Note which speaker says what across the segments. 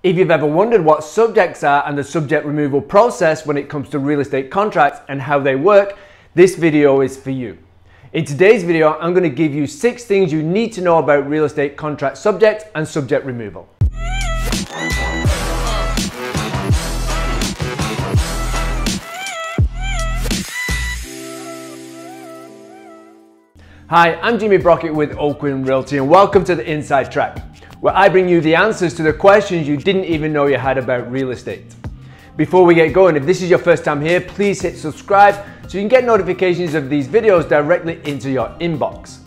Speaker 1: If you've ever wondered what subjects are and the subject removal process when it comes to real estate contracts and how they work, this video is for you. In today's video, I'm going to give you six things you need to know about real estate contract subject and subject removal. Hi, I'm Jimi Brockett with Oakwyn Realty and welcome to the Inside Track where I bring you the answers to the questions you didn't even know you had about real estate. Before we get going, if this is your first time here, please hit subscribe so you can get notifications of these videos directly into your inbox.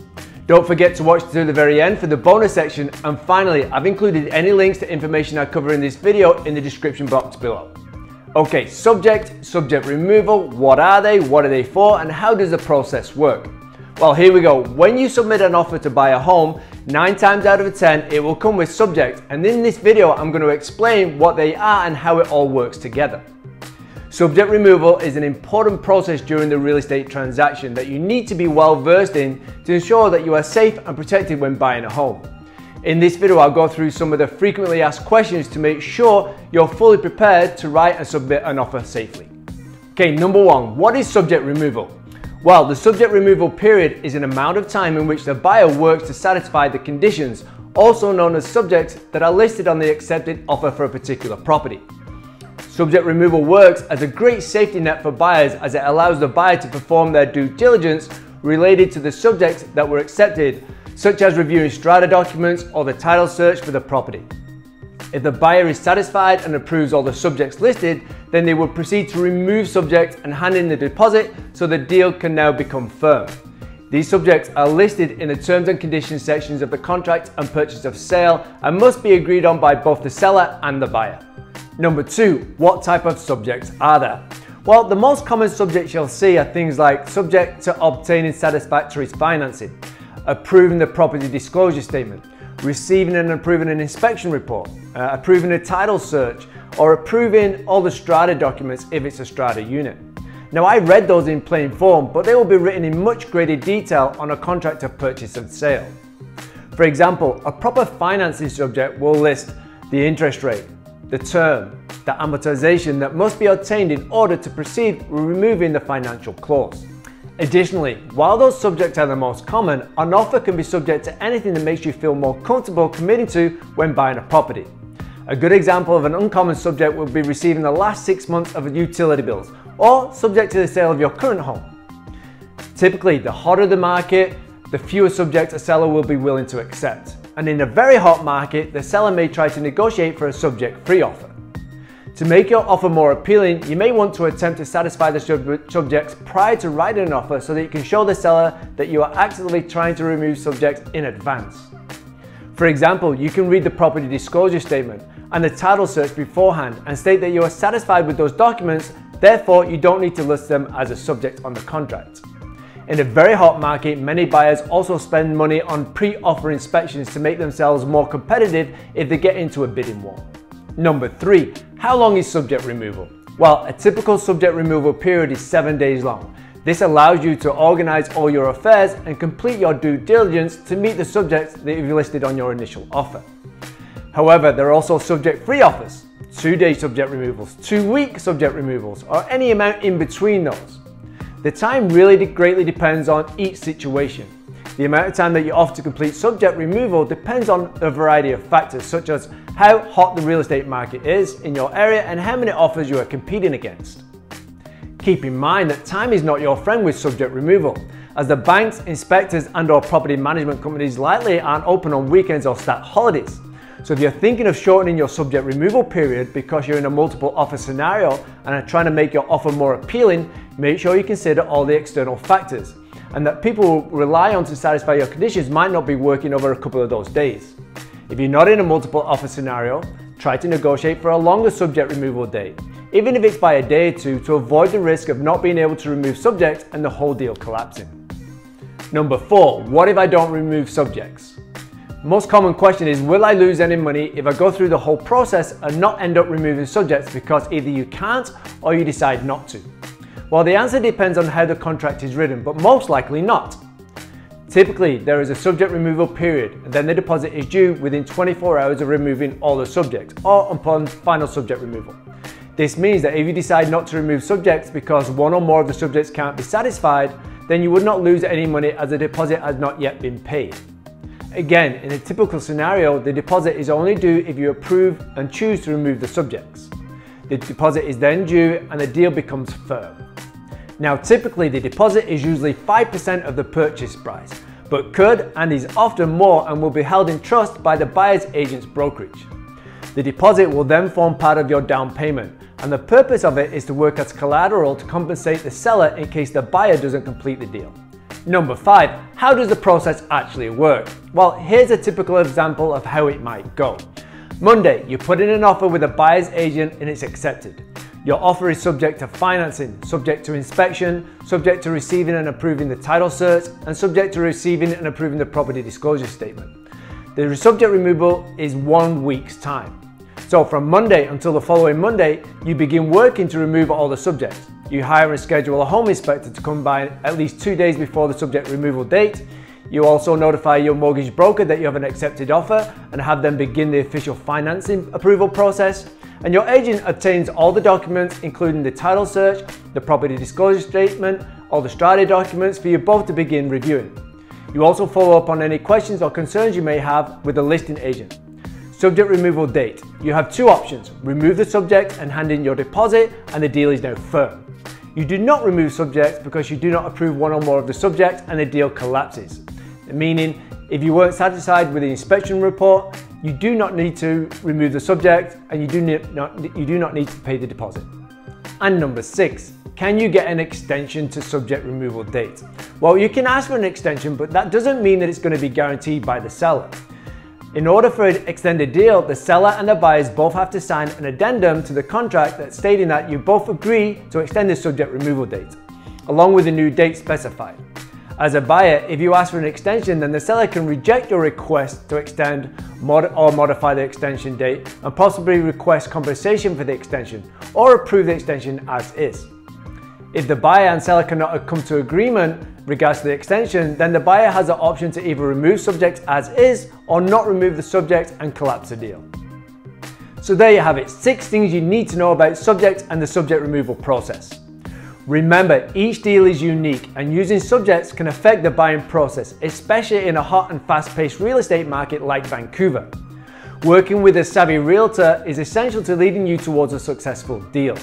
Speaker 1: Don't forget to watch to the very end for the bonus section. And finally, I've included any links to information I cover in this video in the description box below. Okay, subject, subject removal, what are they, what are they for, and how does the process work? Well, here we go. When you submit an offer to buy a home, nine times out of 10, it will come with subject. And in this video, I'm going to explain what they are and how it all works together. Subject removal is an important process during the real estate transaction that you need to be well versed in to ensure that you are safe and protected when buying a home. In this video, I'll go through some of the frequently asked questions to make sure you're fully prepared to write and submit an offer safely. Okay, number one, what is subject removal? Well, the subject removal period is an amount of time in which the buyer works to satisfy the conditions, also known as subjects, that are listed on the accepted offer for a particular property. Subject removal works as a great safety net for buyers as it allows the buyer to perform their due diligence related to the subjects that were accepted, such as reviewing strata documents or the title search for the property. If the buyer is satisfied and approves all the subjects listed, then they will proceed to remove subjects and hand in the deposit so the deal can now become firm. These subjects are listed in the terms and conditions sections of the contract and purchase of sale and must be agreed on by both the seller and the buyer. Number two, what type of subjects are there? Well, the most common subjects you'll see are things like subject to obtaining satisfactory financing, approving the property disclosure statement, receiving and approving an inspection report, uh, approving a title search, or approving all the strata documents if it's a strata unit. Now I read those in plain form, but they will be written in much greater detail on a contract of purchase and sale. For example, a proper financing subject will list the interest rate, the term, the amortization that must be obtained in order to proceed with removing the financial clause. Additionally, while those subjects are the most common, an offer can be subject to anything that makes you feel more comfortable committing to when buying a property. A good example of an uncommon subject would be receiving the last six months of utility bills or subject to the sale of your current home. Typically, the hotter the market, the fewer subjects a seller will be willing to accept. And in a very hot market, the seller may try to negotiate for a subject-free offer. To make your offer more appealing, you may want to attempt to satisfy the sub subjects prior to writing an offer so that you can show the seller that you are actively trying to remove subjects in advance. For example, you can read the property disclosure statement and the title search beforehand and state that you are satisfied with those documents, therefore you don't need to list them as a subject on the contract. In a very hot market, many buyers also spend money on pre-offer inspections to make themselves more competitive if they get into a bidding war. Number three, how long is subject removal? Well, a typical subject removal period is seven days long. This allows you to organize all your affairs and complete your due diligence to meet the subjects that you've listed on your initial offer. However, there are also subject-free offers, two-day subject removals, two-week subject removals, or any amount in between those. The time really greatly depends on each situation. The amount of time that you offer to complete subject removal depends on a variety of factors such as how hot the real estate market is in your area and how many offers you are competing against. Keep in mind that time is not your friend with subject removal, as the banks, inspectors and or property management companies likely aren't open on weekends or stat holidays. So if you're thinking of shortening your subject removal period because you're in a multiple offer scenario and are trying to make your offer more appealing, make sure you consider all the external factors and that people rely on to satisfy your conditions might not be working over a couple of those days. If you're not in a multiple offer scenario, try to negotiate for a longer subject removal date, even if it's by a day or two to avoid the risk of not being able to remove subjects and the whole deal collapsing. Number four, what if I don't remove subjects? Most common question is, will I lose any money if I go through the whole process and not end up removing subjects because either you can't or you decide not to? Well, the answer depends on how the contract is written, but most likely not. Typically, there is a subject removal period, and then the deposit is due within 24 hours of removing all the subjects, or upon final subject removal. This means that if you decide not to remove subjects because one or more of the subjects can't be satisfied, then you would not lose any money as the deposit has not yet been paid. Again, in a typical scenario, the deposit is only due if you approve and choose to remove the subjects. The deposit is then due and the deal becomes firm. Now typically the deposit is usually 5% of the purchase price, but could and is often more and will be held in trust by the buyer's agent's brokerage. The deposit will then form part of your down payment and the purpose of it is to work as collateral to compensate the seller in case the buyer doesn't complete the deal. Number five, how does the process actually work? Well, here's a typical example of how it might go. Monday, you put in an offer with a buyer's agent and it's accepted. Your offer is subject to financing, subject to inspection, subject to receiving and approving the title search, and subject to receiving and approving the property disclosure statement. The subject removal is one week's time. So from Monday until the following Monday, you begin working to remove all the subjects. You hire and schedule a home inspector to come by at least two days before the subject removal date. You also notify your mortgage broker that you have an accepted offer and have them begin the official financing approval process. And your agent obtains all the documents, including the title search, the property disclosure statement, all the strata documents for you both to begin reviewing. You also follow up on any questions or concerns you may have with the listing agent. Subject removal date. You have two options. Remove the subject and hand in your deposit and the deal is now firm. You do not remove subjects because you do not approve one or more of the subjects and the deal collapses. Meaning, if you weren't satisfied with the inspection report, you do not need to remove the subject and you do not, you do not need to pay the deposit. And number six, can you get an extension to subject removal date? Well, you can ask for an extension, but that doesn't mean that it's going to be guaranteed by the seller. In order for an extended deal, the seller and the buyers both have to sign an addendum to the contract that stating that you both agree to extend the subject removal date, along with a new date specified. As a buyer, if you ask for an extension, then the seller can reject your request to extend mod or modify the extension date and possibly request compensation for the extension or approve the extension as is. If the buyer and seller cannot come to agreement regards to the extension, then the buyer has the option to either remove subjects as is or not remove the subject and collapse the deal. So there you have it, six things you need to know about subjects and the subject removal process. Remember, each deal is unique and using subjects can affect the buying process, especially in a hot and fast-paced real estate market like Vancouver. Working with a savvy realtor is essential to leading you towards a successful deal.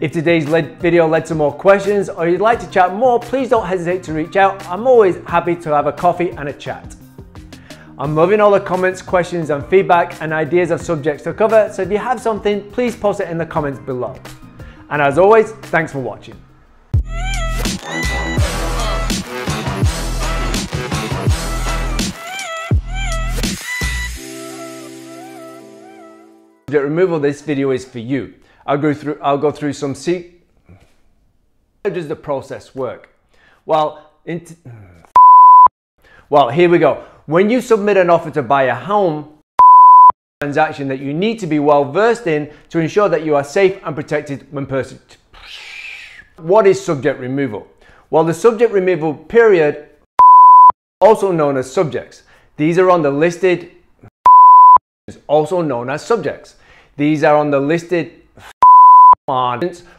Speaker 1: If today's video led to more questions or you'd like to chat more, please don't hesitate to reach out. I'm always happy to have a coffee and a chat. I'm loving all the comments, questions and feedback and ideas of subjects to cover, so if you have something, please post it in the comments below. And as always, thanks for watching. Subject removal, this video is for you. I'll go through, I'll go through some. How does the process work? Well, well, here we go. When you submit an offer to buy a home, transaction that you need to be well versed in to ensure that you are safe and protected when purchasing. What is subject removal? Well, the subject removal period, also known as subjects. These are on the listed, also known as subjects. These are on the listed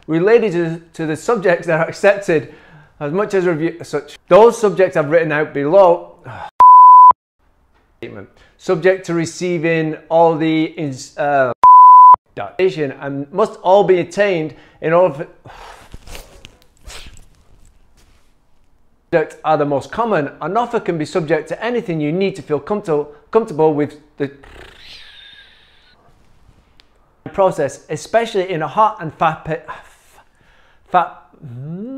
Speaker 1: related to, to the subjects that are accepted as much as review such. Those subjects I've written out below. Subject to receiving all the uh, and must all be attained in order subjects are the most common. An offer can be subject to anything you need to feel comfortable comfortable with the process, especially in a hot and fat, fat, mm,